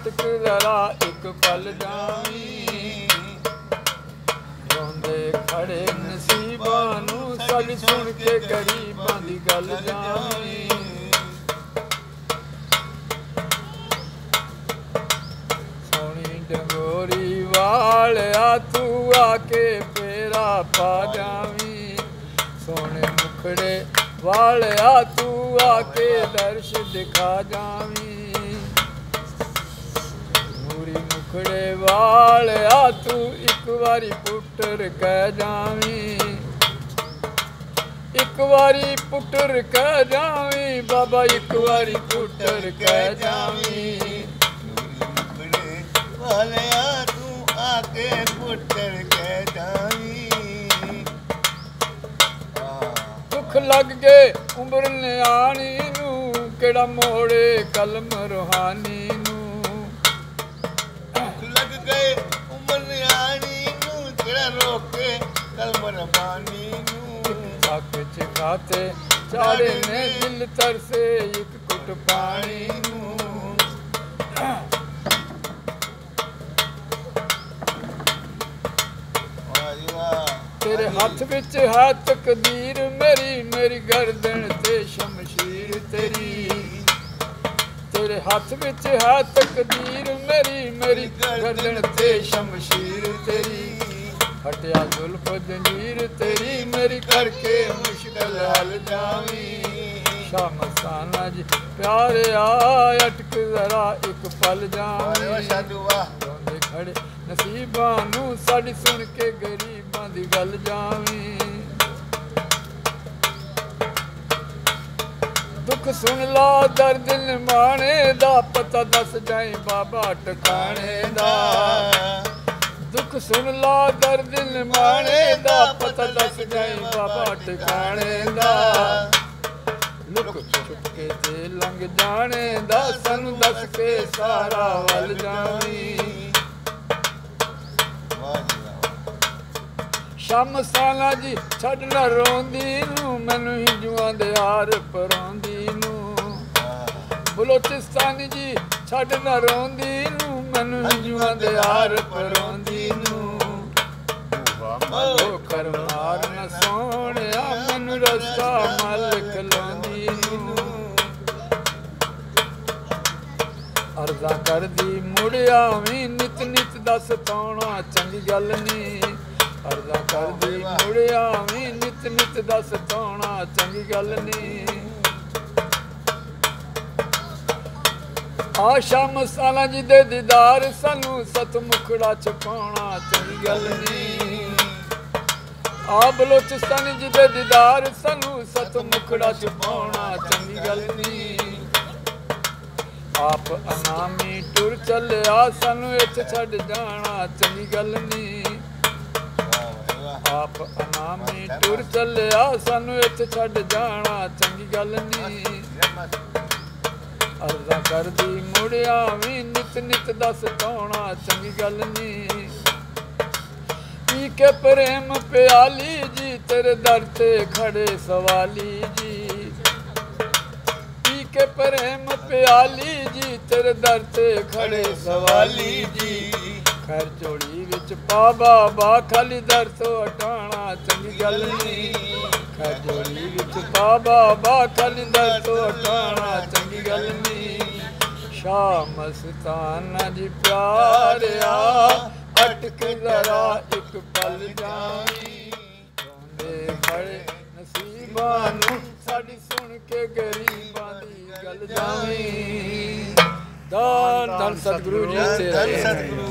ਅਟਕ ਜ਼ਰਾ ਇੱਕ ਪਲ ਜਾਵੀ। ਰੋਂਦੇ ਖੜੇ ਨਸੀਬਾਂ ਨੂੰ ਸਾਡੀ ਸੁਣ ਕੇ ਗਰੀਬਾਂ ਦੀ ਗੱਲ ਜਾਵੀ। ਸੋਹਣੀ ਡੰਗੋਰੀ ਵਾਲਿਆ, ਤੂੰ ਆ ਕੇ ਫੇਰਾ ਪਾ ਜਾਵੀ। ਸੋਹਣੇ ਮੁਖੜੇ ਵਾਲਿਆ, ਤੂੰ ਆ ਕੇ ਦਰਸ਼ ਦਿਖਾ ਜਾਵੀ। ਨੂਰੀ ਮੁਖੜੇ ਵਾਲਿਆ ਤੂੰ ਇੱਕ ਵਾਰੀ ਪੁੱਤਰ ਕਹਿ ਜਾਵੀਂ। ਇੱਕ ਵਾਰੀ ਪੁੱਤਰ ਕਹਿ ਜਾਵੀਂ, ਬਾਬਾ ਇੱਕ ਵਾਰੀ ਪੁੱਤਰ ਕਹਿ ਜਾਵੀਂ। ਮੁਖੜੇ ਵਾਲਿਆ ਤੂੰ ਆ ਕੇ ਪੁੱਤਰ ਕਹਿ ਜਾਵੀਂ ਦੁੱਖ ਲੱਗ ਗਏ ਉਮਰ ਨਿਆਣੀ ਨੂੰ, ਕਿਹੜਾ ਮੋੜੇ ਕਲਮ ਰੋਹਾਨੀ ਨੂੰ। ਗਏ ਉਮਰ ਨਿਆਣੀ ਨੂੰ ਜਿਹੜਾ ਰੋਕੇ ਕਲਮ ਰਬਾਨੀ ਨੂੰ ਅੱਖ ਚ ਖਾਤੇ ਚਾੜੇ ਨੇ ਦਿਲ ਤਰਸੇ ਇੱਕ ਕੁੱਟ ਪਾਣੀ ਨੂੰ ਵਾਹ ਜੀ ਵਾਹ ਤੇਰੇ ਹੱਥ ਵਿੱਚ ਹੈ ਤਕਦੀਰ ਮੇਰੀ ਮੇਰੀ ਗਰਦਨ ਤੇ ਸ਼ਮਸ਼ੀਰ ਤੇਰੀ ਤੇਰੇ ਹੱਥ ਵਿੱਚ ਹੈ ਤਕਦੀਰ ਮੇਰੀ ਮੇਰੀ ਗਰਦਨ ਤੇ ਸ਼ਮਸ਼ੀਰ ਤੇਰੀ। ਹਟਿਆ ਜ਼ੁਲਫ ਜੰਜੀਰ ਤੇਰੀ ਮੇਰੀ ਕਰਕੇ ਮੁਸ਼ਕਲ ਹਲ ਜਾਵੀਂ। ਸ਼ਾਮ ਸਾਨਾ ਜੀ ਪਿਆਰਿਆ ਅਟਕ ਜ਼ਰਾ ਇੱਕ ਪਲ ਜਾਵੀਂ। ਰੋਂਦੇ ਖੜੇ ਨਸੀਬਾਂ ਨੂੰ ਸਾਡੀ ਸੁਣ ਕੇ ਗਰੀਬਾਂ ਦੀ ਗੱਲ ਜਾਵੀਂ। ਦੁੱਖ ਸੁਣ ਲਾ ਦਰਦ ਨਿਮਾਣੇ ਦਾ, ਪਤਾ ਦੱਸ ਜਾਈ ਬਾਬਾ ਟਿਕਾਣੇ ਦਾ। ਦੁੱਖ ਸੁਣ ਲਾ ਦਰਦ ਨਿਮਾਣੇ ਦਾ, ਪਤਾ ਦੱਸ ਜਾਈ ਬਾਬਾ ਟਿਕਾਣੇ ਦਾ। ਲੁਕ ਛੁਪ ਕੇ ਤੇ ਲੰਘ ਜਾਣੇ ਦਾ, ਸਾਨੂੰ ਦੱਸ ਕੇ ਸਾਰਾ ਵੱਲ ਜਾਣੀ ਵਾਹ ਜੀ ਸ਼ਮ ਸਾਲਾ ਜੀ, ਛੱਡ ਨਾ ਰੋਂਦੀ ਨੂੰ, ਮੈਨੂੰ ਹੀ ਜੂਆਂ ਦੇ ਹਾਰ ਪਰਾਂਦੀ ਬਲੋਚਿਸਤਾਨੀ ਜੀ ਛੱਡ ਨਾ ਰੋਂਦੀ ਨੂੰ ਮੈਨੂੰ ਜੂਆਂ ਦੇ ਹਾਰ ਪਰਾਉਂਦੀ ਨੂੰ। ਮਲੋ ਕਰਮਾਰ ਨਾ ਸੋਹਣਿਆ ਮੈਨੂੰ ਰਸਤਾ ਮਲਕ ਲਾਉਂਦੀ ਨੂੰ। ਅਰਜ਼ਾ ਕਰਦੀ ਮੁੜਿਆ ਵੀ ਨਿਤ ਨਿਤ ਦੱਸ ਤਾਉਣਾ ਚੰਗੀ ਗੱਲ ਨਹੀਂ ਅਰਜ਼ਾ ਕਰਦੀ ਮੁੜਿਆ ਵੀ ਨਿਤ ਨਿਤ ਦੱਸ ਤਾਉਣਾ ਚੰਗੀ ਗੱਲ ਨਹੀਂ ਆਸ਼ਾ ਮਸਾਲਾ ਜੀ ਦੇ ਦੀਦਾਰ, ਸਾਨੂੰ ਸਤ ਚ ਪਾਉਣਾ ਚੰਗੀ ਗੱਲ ਨਹੀਂ ਆ ਬਲੋਚਿਸਤਾਨੀ ਜੀ ਦੇ ਦੀਦਾਰ, ਸਾਨੂੰ ਸਤ ਚ ਪਾਉਣਾ ਚੰਗੀ ਗੱਲ ਨਹੀਂ ਆਪ ਅਨਾਮੀ ਟੁਰ ਚੱਲਿਆ, ਸਾਨੂੰ ਇੱਥੇ ਛੱਡ ਜਾਣਾ ਚੰਗੀ ਗੱਲ ਨਹੀਂ ਆਪ ਅਨਾਮੀ ਟੁਰ ਚੱਲਿਆ, ਸਾਨੂੰ ਇੱਥੇ ਛੱਡ ਜਾਣਾ ਚੰਗੀ ਗੱਲ ਨਹੀਂ ਅਰਜ਼ਾ ਕਰਦੀ, ਮੁੜਿਆ ਵੀ ਨਿਤ ਨਿਤ ਦੱਸ ਪਾਉਣਾ ਚੰਗੀ ਗੱਲ ਨਹੀਂ। ਪੀ ਕੇ ਪ੍ਰੇਮ ਪਿਆਲੀ ਜੀ, ਤੇਰੇ ਦਰ ਤੇ ਖੜੇ ਸਵਾਲੀ ਜੀ। ਪੀ ਕੇ ਪ੍ਰੇਮ ਪਿਆਲੀ ਜੀ, ਤੇਰੇ ਦਰ ਤੇ ਖੜੇ ਸਵਾਲੀ ਜੀ। ਖੈਰ ਝੋਲੀ ਵਿੱਚ ਪਾ ਬਾਬਾ, ਖਾਲੀ ਦਰ ਤੋਂ ਹਟਾਣਾ ਚੰਗੀ ਗੱਲ ਨਹੀਂ। ਖੈਰ ਝੋਲੀ ਵਿੱਚ ਪਾ ਬਾਬਾ, ਖਾਲੀ ਦਰ ਤੋਂ ਹਟਾਣਾ ਚੰਗੀ ਗੱਲ ਨਹੀਂ। ਸ਼ਾਹ ਮਸਤਾਨਾ ਜੀ ਪਿਆਰਿਆ ਅਟਕ ਜ਼ਰਾ ਇੱਕ ਪਲ ਜਾਵੀਂ ਰੋਂਦੇ ਖੜੇ ਨਸੀਬਾਂ ਨੂੰ ਸਾਡੀ ਸੁਣ ਕੇ ਗਰੀਬਾਂ ਦੀ ਗੱਲ ਜਾਵੀਂ ਦਾਨ ਧੰਨ ਸਤਿਗੁਰੂ ਜੀ ਤੇਰਾ ਧੰਨ। ਸਤਿਗੁਰੂ